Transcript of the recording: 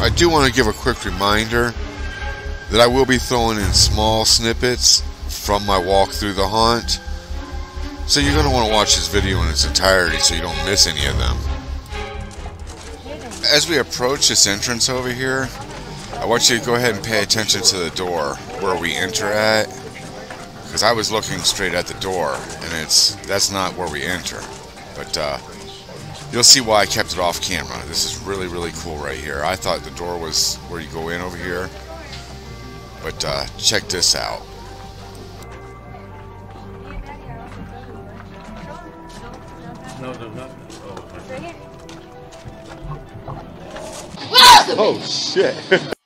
I do want to give a quick reminder that I will be throwing in small snippets from my walk through the haunt. So you're going to want to watch this video in its entirety so you don't miss any of them. As we approach this entrance over here, I want you to go ahead and pay attention to the door where we enter at. Because I was looking straight at the door, and it's that's not where we enter. But uh, you'll see why I kept it off camera. This is really, really cool right here. I thought the door was where you go in over here. But uh, check this out. No, no, not. Oh, okay. Oh shit.